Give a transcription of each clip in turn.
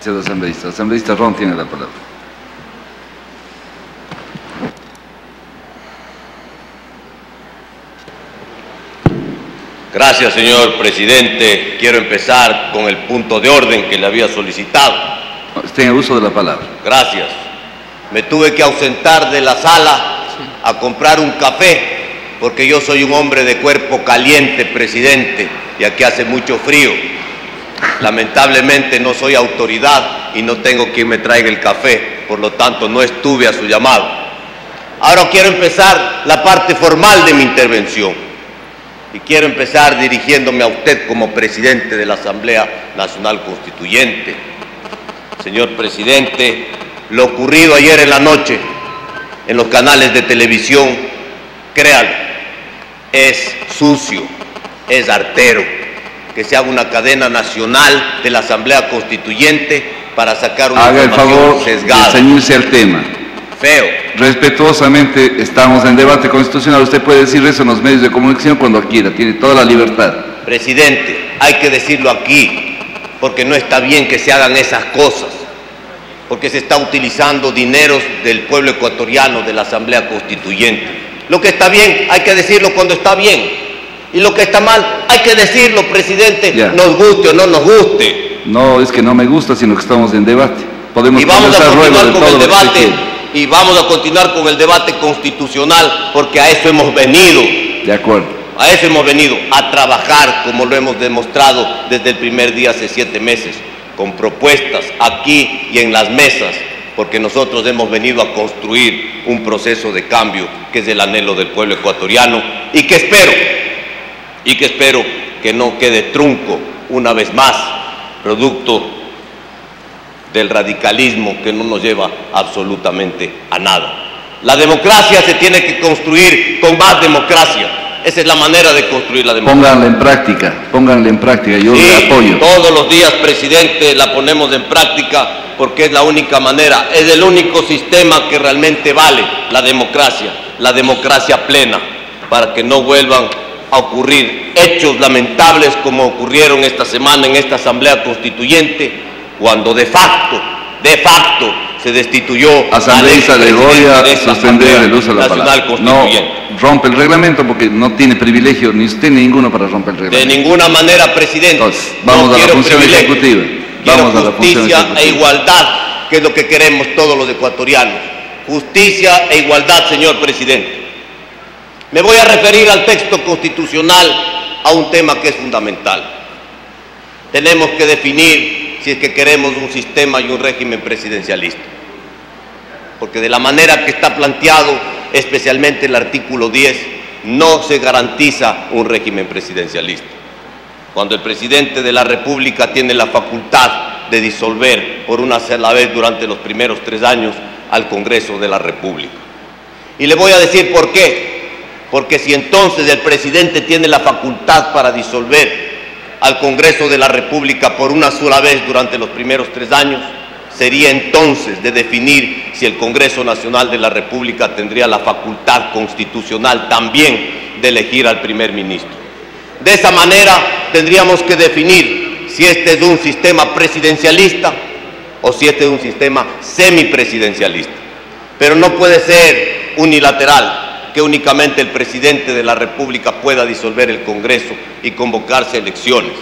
Señor asambleísta. Asambleísta Ron tiene la palabra. Gracias, señor presidente. Quiero empezar con el punto de orden que le había solicitado. Tenga uso de la palabra. Gracias. Me tuve que ausentar de la sala a comprar un café porque yo soy un hombre de cuerpo caliente, presidente, y aquí hace mucho frío. Lamentablemente no soy autoridad y no tengo quien me traiga el café, por lo tanto no estuve a su llamado. Ahora quiero empezar la parte formal de mi intervención. Y quiero empezar dirigiéndome a usted como presidente de la Asamblea Nacional Constituyente. Señor presidente, lo ocurrido ayer en la noche en los canales de televisión, créalo, es sucio, es artero. Que se haga una cadena nacional de la Asamblea Constituyente para sacar una Haga el favor sesgada. de ceñirse al tema. Feo. Respetuosamente estamos en debate constitucional. Usted puede decir eso en los medios de comunicación cuando quiera. Tiene toda la libertad. Presidente, hay que decirlo aquí, porque no está bien que se hagan esas cosas, porque se está utilizando dineros del pueblo ecuatoriano, de la Asamblea Constituyente. Lo que está bien, hay que decirlo cuando está bien. Y lo que está mal, hay que decirlo, presidente, nos guste o no nos guste. No es que no me gusta, sino que estamos en debate. Podemos Y vamos a continuar con el debate, y vamos a continuar con el debate constitucional, porque a eso hemos venido. De acuerdo. A eso hemos venido, a trabajar como lo hemos demostrado desde el primer día hace siete meses, con propuestas aquí y en las mesas, porque nosotros hemos venido a construir un proceso de cambio que es el anhelo del pueblo ecuatoriano y que espero, y que espero que no quede trunco una vez más, producto del radicalismo que no nos lleva absolutamente a nada. La democracia se tiene que construir con más democracia. Esa es la manera de construir la democracia. Pónganla en práctica, pónganla en práctica. Yo Sí, le apoyo. todos los días, presidente, la ponemos en práctica porque es la única manera, es el único sistema que realmente vale, la democracia, la democracia plena, para que no vuelvan a ocurrir hechos lamentables como ocurrieron esta semana en esta Asamblea Constituyente, cuando de facto, de facto, se destituyó de expresidente Goya, de esta suspender Asamblea el uso de la Nacional palabra. No rompe el reglamento porque no tiene privilegio, ni usted ni ninguno para romper el De reglamento. ninguna manera, presidente. Entonces, vamos no a la función privilegios. ejecutiva. Vamos a la función justicia ejecutiva. e igualdad, que es lo que queremos todos los ecuatorianos. Justicia e igualdad, señor presidente. Me voy a referir al texto constitucional a un tema que es fundamental. Tenemos que definir si es que queremos un sistema y un régimen presidencialista. Porque de la manera que está planteado, especialmente el artículo 10, no se garantiza un régimen presidencialista cuando el presidente de la República tiene la facultad de disolver por una sola vez durante los primeros tres años al Congreso de la República. Y le voy a decir por qué. Porque si entonces el presidente tiene la facultad para disolver al Congreso de la República por una sola vez durante los primeros tres años, sería entonces de definir si el Congreso Nacional de la República tendría la facultad constitucional también de elegir al primer ministro. De esa manera tendríamos que definir si este es un sistema presidencialista o si este es un sistema semipresidencialista. Pero no puede ser unilateral que únicamente el presidente de la República pueda disolver el Congreso y convocarse elecciones.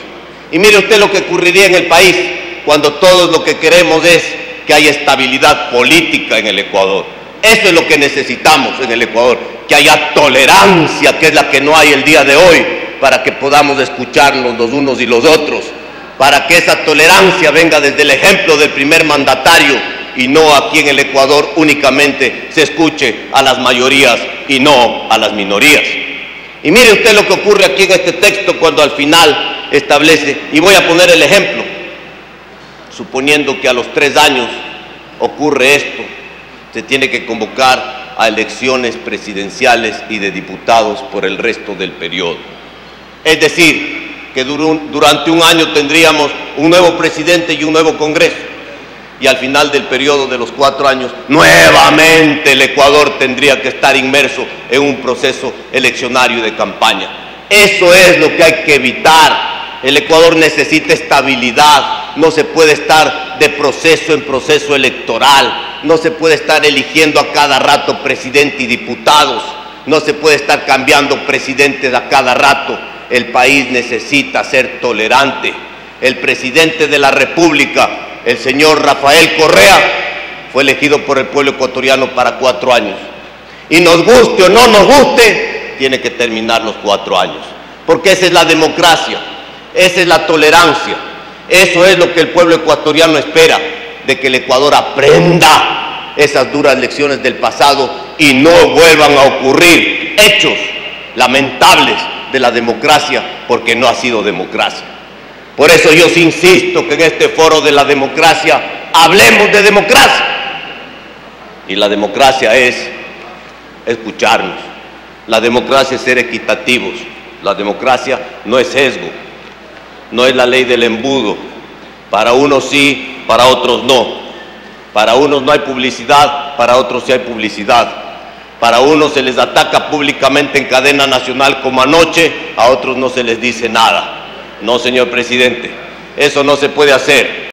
Y mire usted lo que ocurriría en el país cuando todos lo que queremos es que haya estabilidad política en el Ecuador. Eso es lo que necesitamos en el Ecuador, que haya tolerancia, que es la que no hay el día de hoy, para que podamos escucharnos los unos y los otros, para que esa tolerancia venga desde el ejemplo del primer mandatario y no aquí en el Ecuador únicamente se escuche a las mayorías y no a las minorías. Y mire usted lo que ocurre aquí en este texto cuando al final establece, y voy a poner el ejemplo, suponiendo que a los tres años ocurre esto, se tiene que convocar a elecciones presidenciales y de diputados por el resto del periodo. Es decir, que durante un año tendríamos un nuevo presidente y un nuevo Congreso. Y al final del periodo de los cuatro años, nuevamente el Ecuador tendría que estar inmerso en un proceso eleccionario de campaña. Eso es lo que hay que evitar. El Ecuador necesita estabilidad, no se puede estar de proceso en proceso electoral, no se puede estar eligiendo a cada rato presidente y diputados, no se puede estar cambiando presidentes a cada rato. El país necesita ser tolerante. El presidente de la República, el señor Rafael Correa, fue elegido por el pueblo ecuatoriano para cuatro años. Y nos guste o no nos guste, tiene que terminar los cuatro años. Porque esa es la democracia. Esa es la tolerancia. Eso es lo que el pueblo ecuatoriano espera, de que el Ecuador aprenda esas duras lecciones del pasado y no vuelvan a ocurrir hechos lamentables de la democracia, porque no ha sido democracia. Por eso yo insisto que en este foro de la democracia hablemos de democracia. Y la democracia es escucharnos. La democracia es ser equitativos. La democracia no es sesgo no es la ley del embudo. Para unos sí, para otros no. Para unos no hay publicidad, para otros sí hay publicidad. Para unos se les ataca públicamente en cadena nacional como anoche, a otros no se les dice nada. No, señor presidente, eso no se puede hacer.